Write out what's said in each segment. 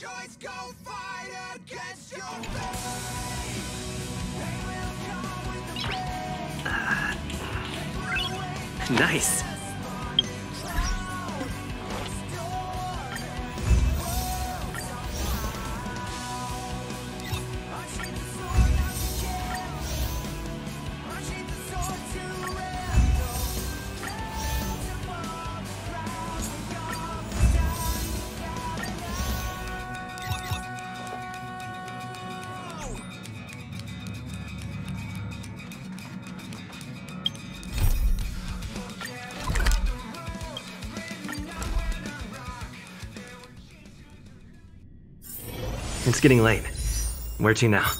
choice, go fight against your fate. Nice. It's getting late. Where to now?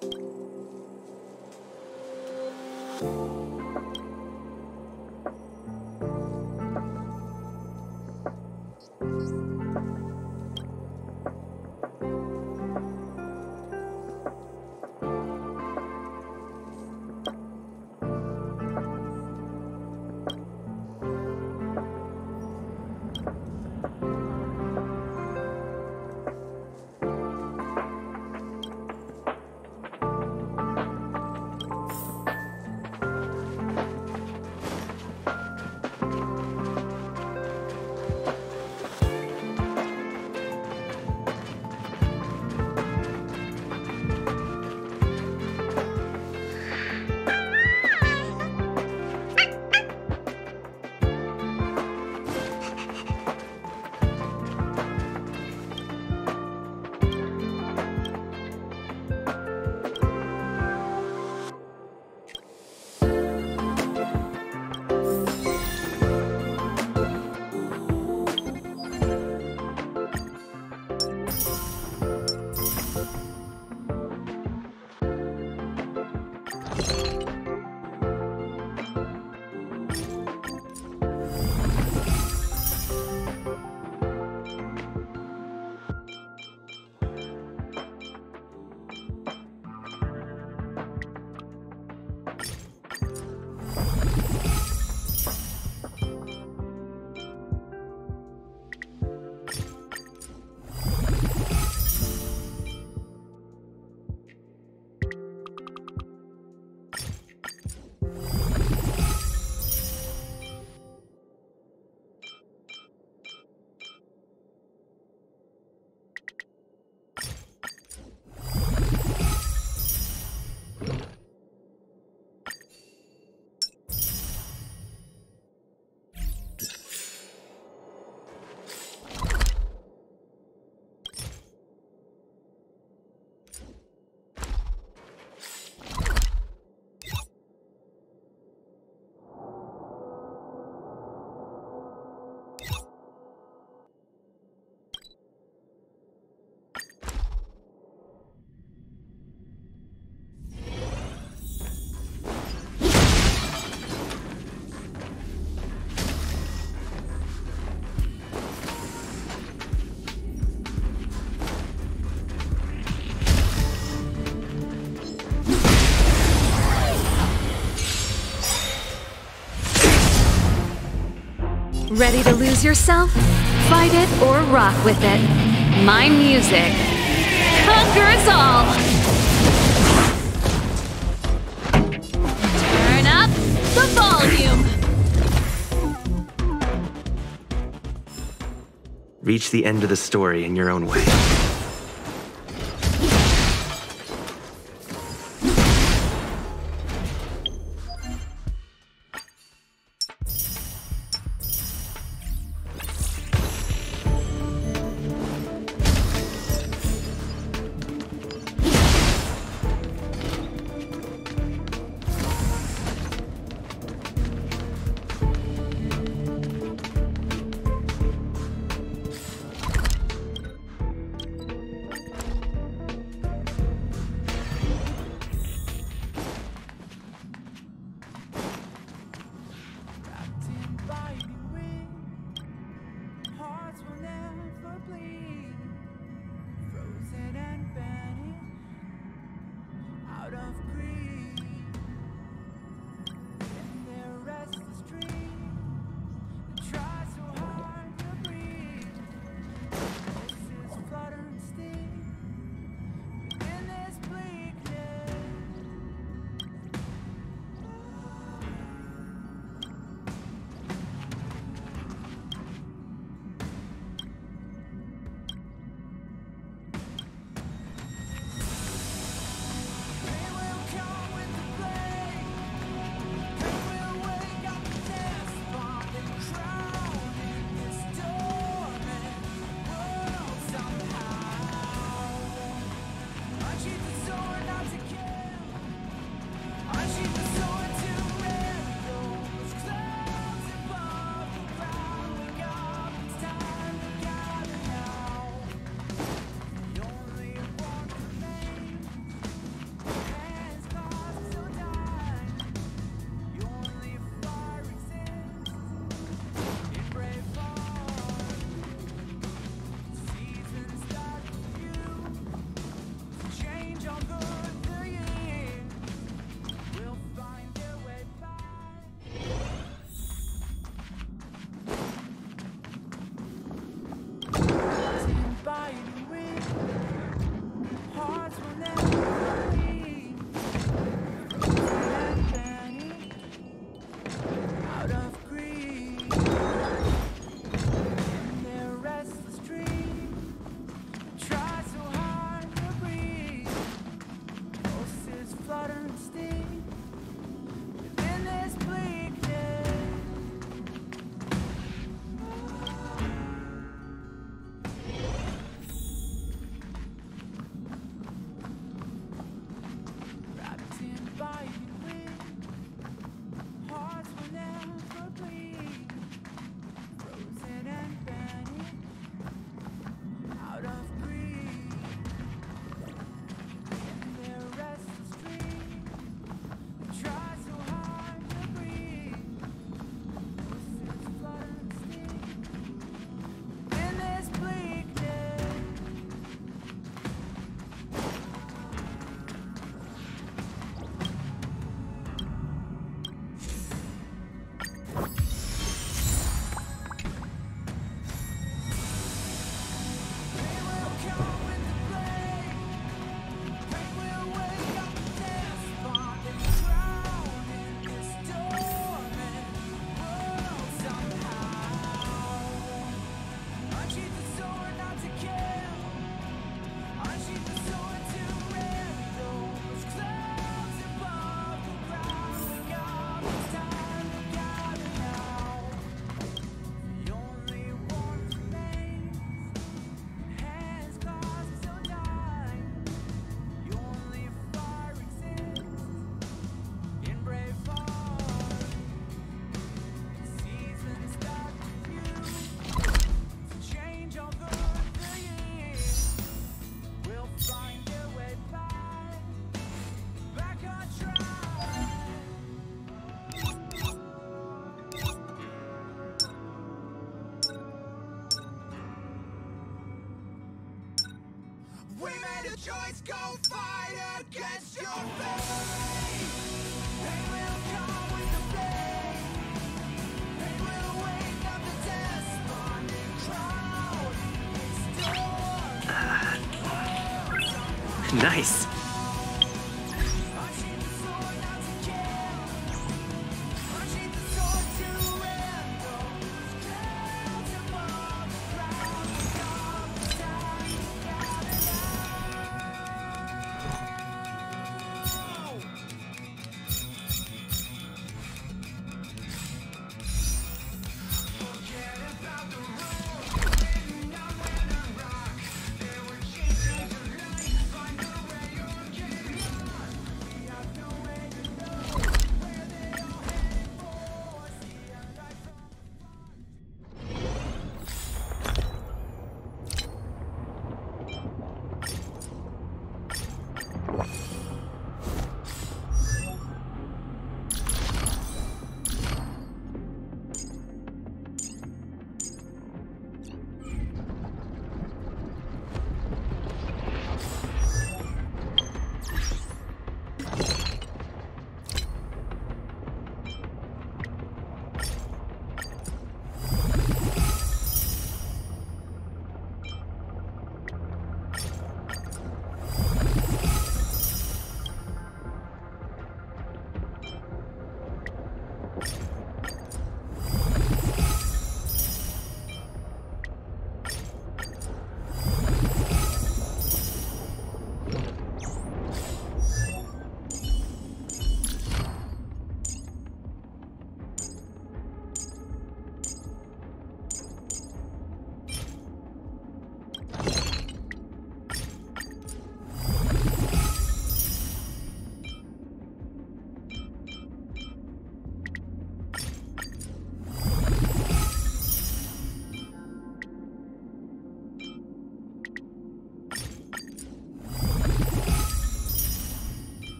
thank you Ready to lose yourself? Fight it or rock with it. My music conquers all! Turn up the volume! Reach the end of the story in your own way.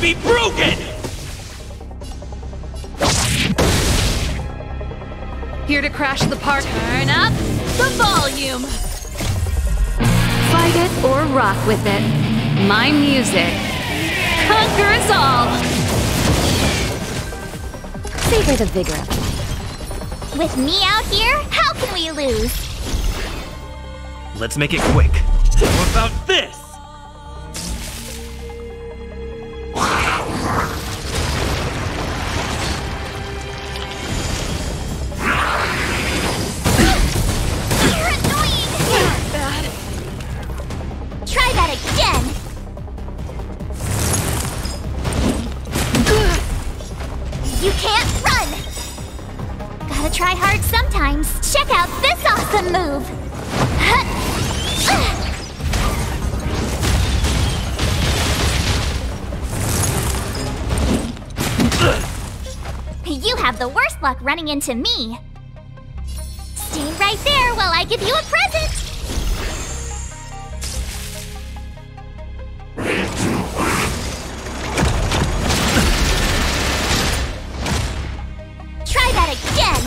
Are be broken! Here to crash the party. Turn up the volume. Fight it or rock with it. My music conquers all. Savor the vigor of it. With me out here, how can we lose? Let's make it quick. Luck running into me. Stay right there while I give you a present! Try that again!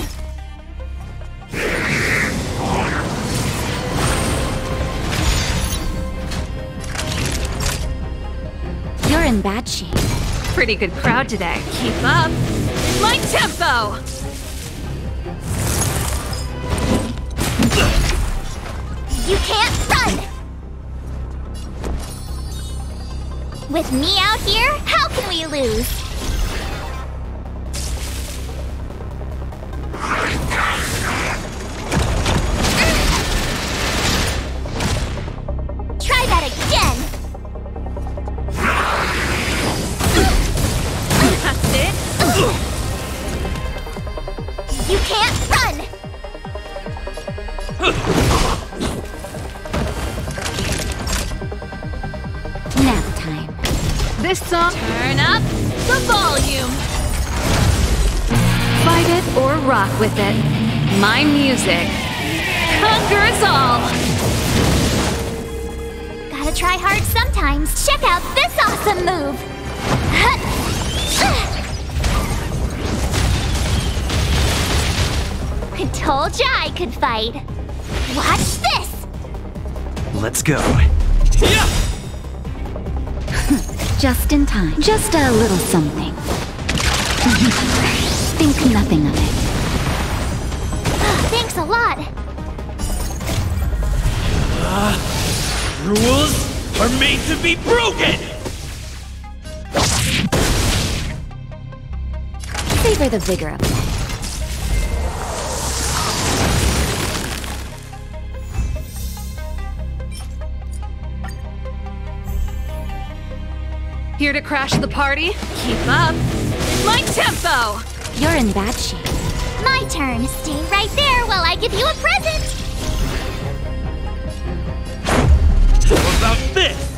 You're in bad shape. Pretty good crowd today. Keep up. My tempo. You can't run! With me out here, how can we lose? Could fight. Watch this. Let's go. Yeah! Just in time. Just a little something. Think nothing of it. Thanks a lot. Uh, rules are made to be broken! Savor the vigor of it. Here to crash the party? Keep up. It's my tempo. You're in bad shape. My turn. Stay right there while I give you a present. How about this?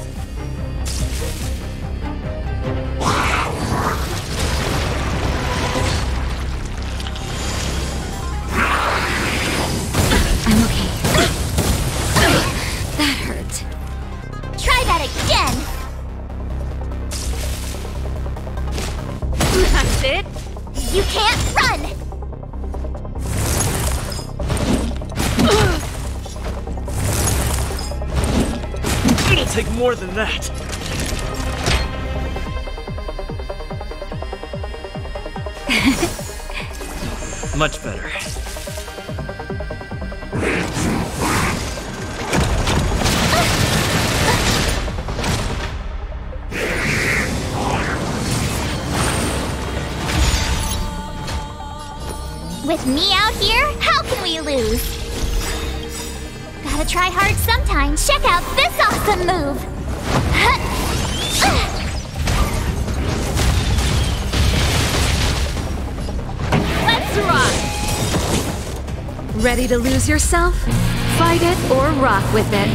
That. Much better. With me out here, how can we lose? Gotta try hard sometimes. Check out this awesome move. Ready to lose yourself? Fight it or rock with it.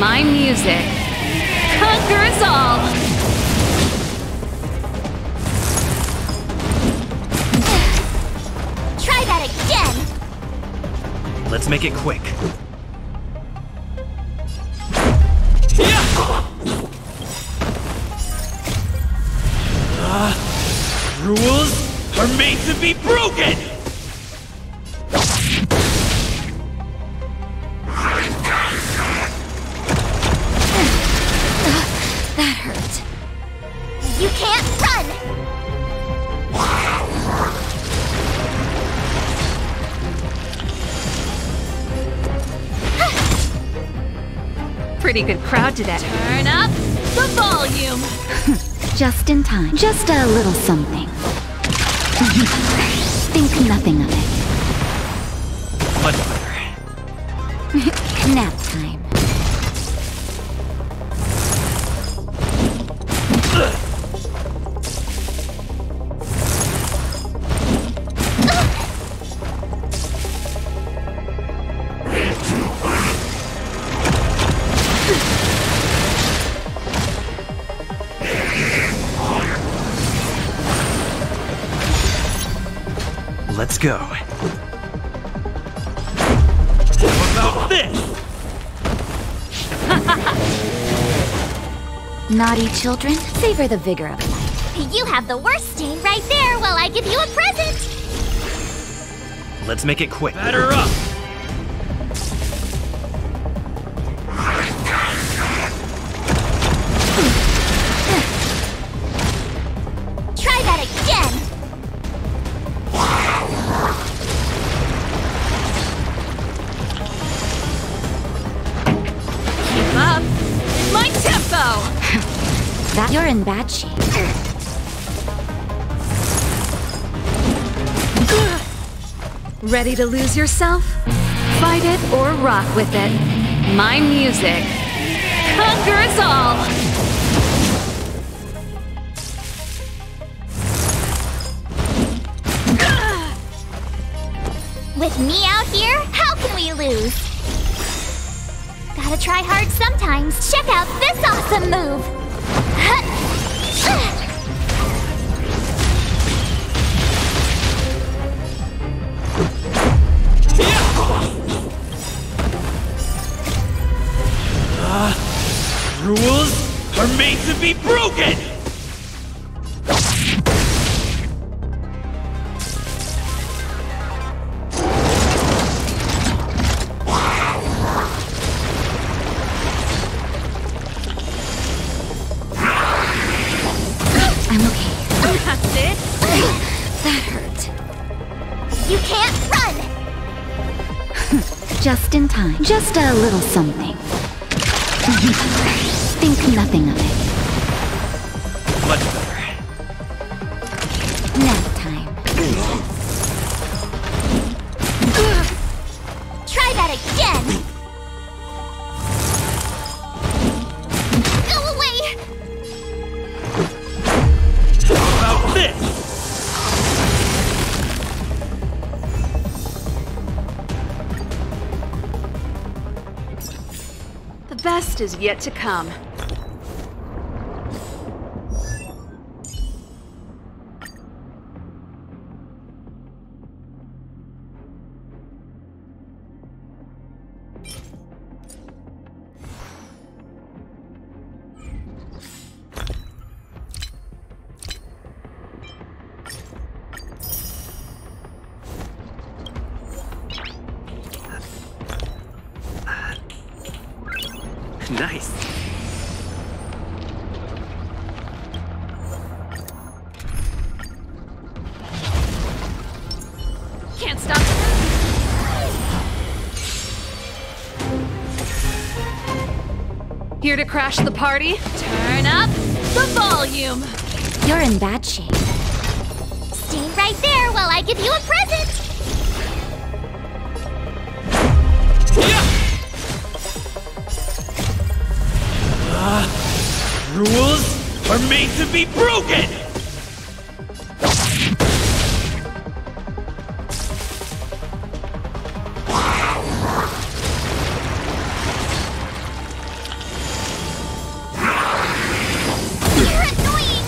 My music conquers all. Try that again. Let's make it quick. You can't run. Pretty good crowd today. Turn up the volume. Just in time. Just a little something. Think nothing of it. Much better. Nap time. Naughty children, savor the vigor of life. You have the worst stay right there while I give you a present. Let's make it quick. Batter up! Bad shape. Ready to lose yourself? Fight it or rock with it. My music conquers all. With me out here, how can we lose? Gotta try hard sometimes. Check out this awesome move. Just in time. Just a little something. Think nothing of it. Is yet to come. Nice. Can't stop. Here to crash the party? Turn up the volume. You're in bad shape. Stay right there while I give you a present! Made to be broken! You're annoying!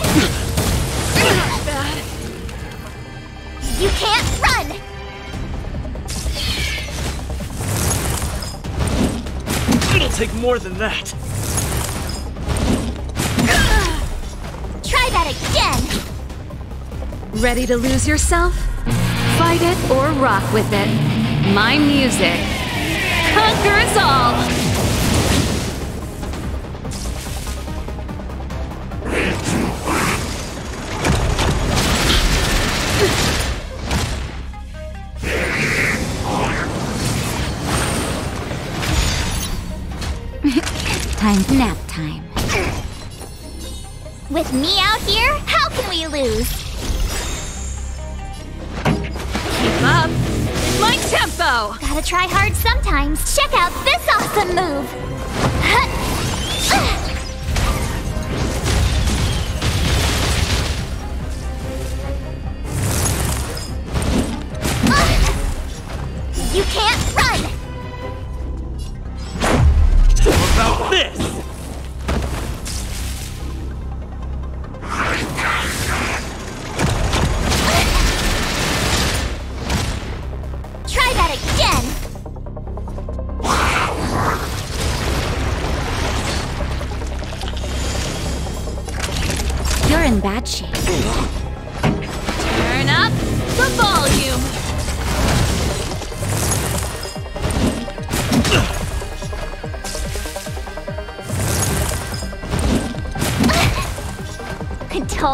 You can't run! It'll take more than that. That again! Ready to lose yourself? Fight it or rock with it. My music conquers all. Time nap time. With me out here, how can we lose? Keep up. It's my tempo. Gotta try hard sometimes. Check out this awesome move!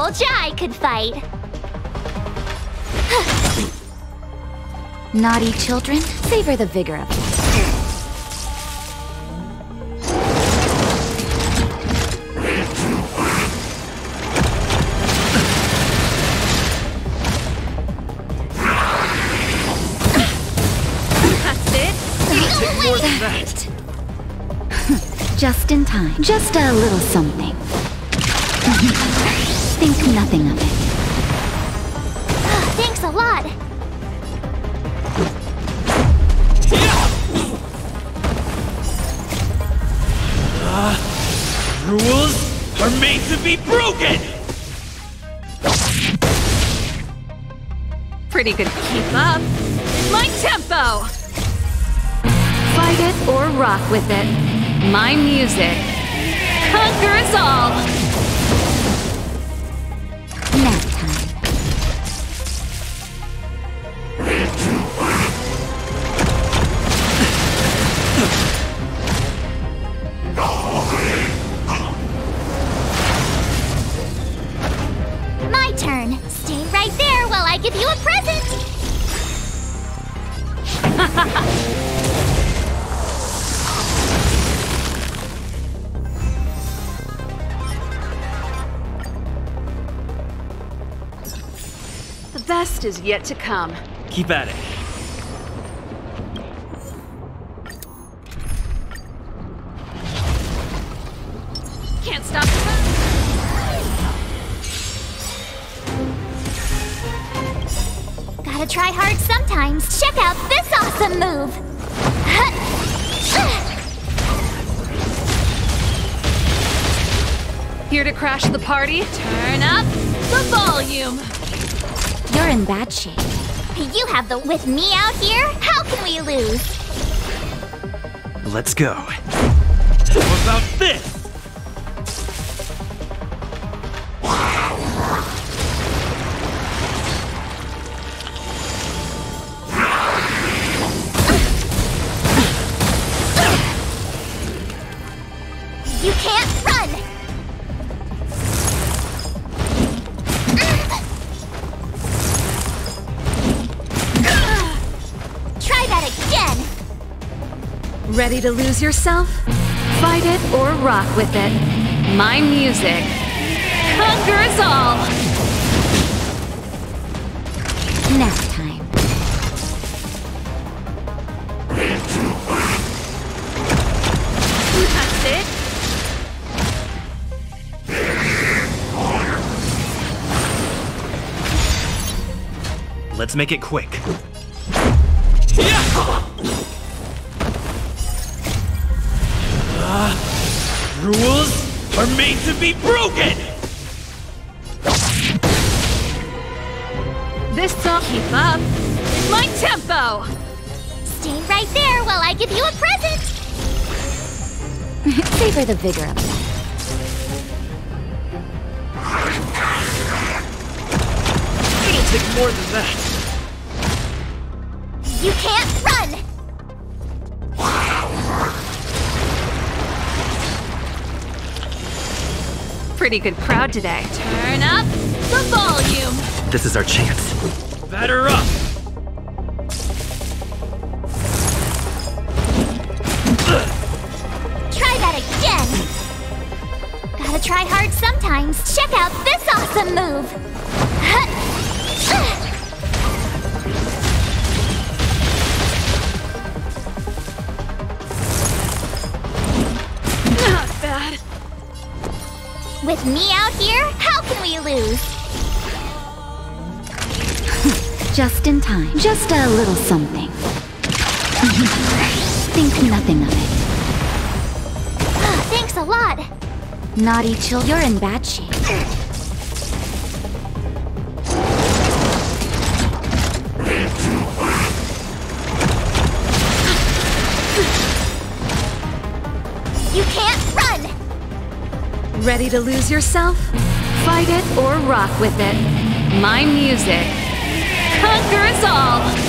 Told ya I could fight. Naughty children, savor the vigor of life. That's it. Take more than that. Just in time. Just a little something nothing of it. Oh, thanks a lot! Uh, rules are made to be broken! Pretty good keep up. My tempo! Fight it or rock with it. My music conquers all! Best is yet to come. Keep at it. Can't stop the. Gotta try hard sometimes. Check out this awesome move. Here to crash the party? Turn up the volume! You're in bad shape. You have the with me out here? How can we lose? Let's go. How about this? Ready to lose yourself? Fight it or rock with it. My music conquers all! Nap time. That's it? Let's make it quick. Ah, rules are made to be broken! This song, keep up. My tempo! Stay right there while I give you a present! Savor the vigor of life. It'll take more than that. You can't run! Pretty good crowd today. Turn up the volume! This is our chance. Batter up! With me out here, how can we lose? Just in time. Just a little something. Think nothing of it. Thanks a lot. Naughty chill. You're in bad shape. Ready to lose yourself? Fight it or rock with it. My music conquers all!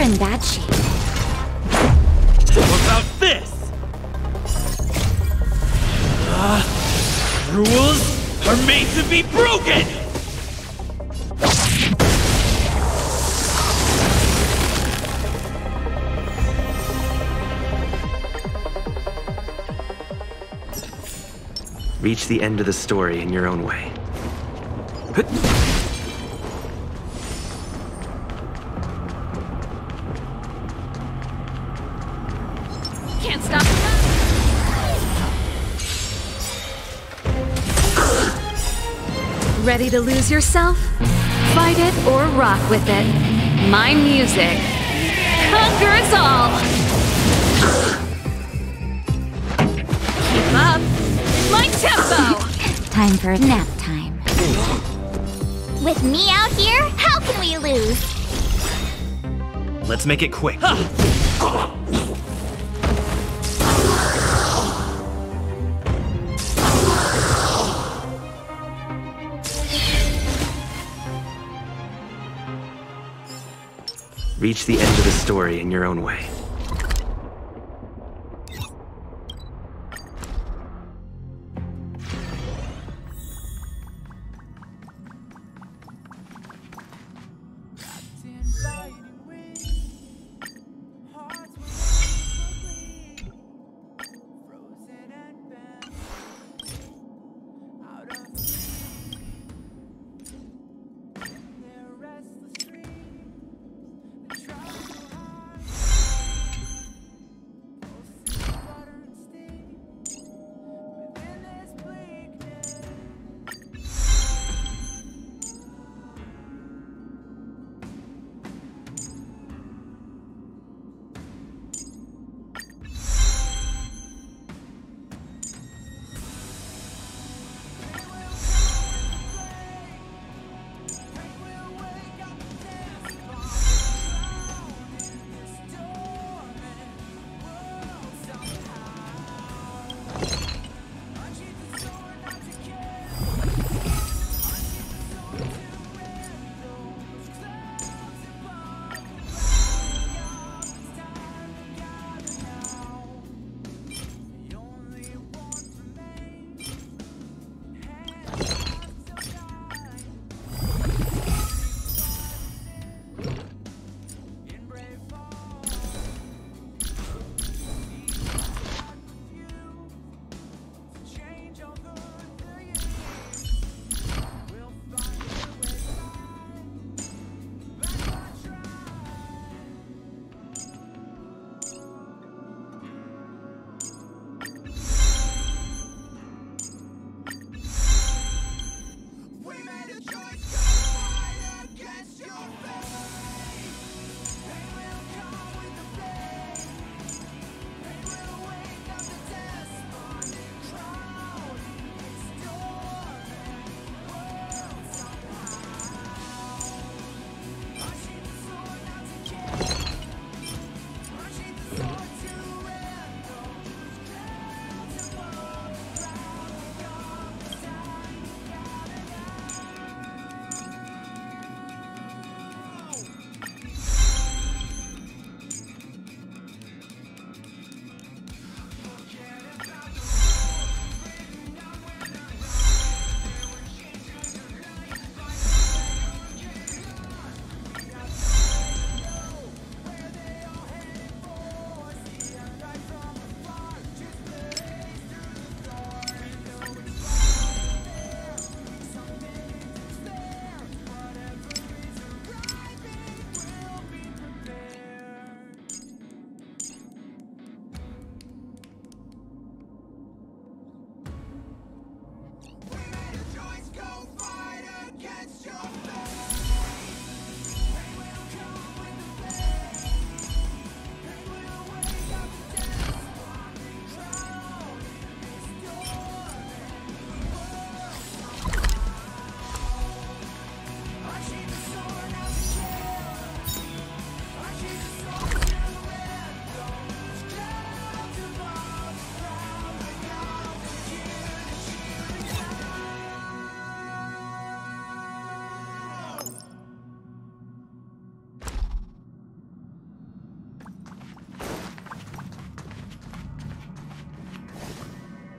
You're in bad shape. What about this? Uh, rules are made to be broken! Reach the end of the story in your own way. Ready to lose yourself? Fight it or rock with it. My music conquers all! Keep up! My tempo! Time for nap time. With me out here, how can we lose? Let's make it quick. Huh. Reach the end of the story in your own way.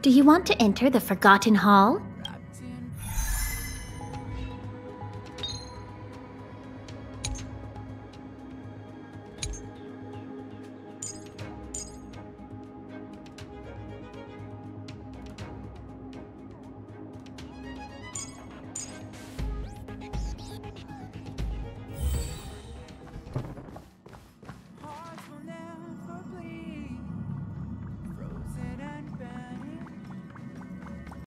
Do you want to enter the Forgotten Hall?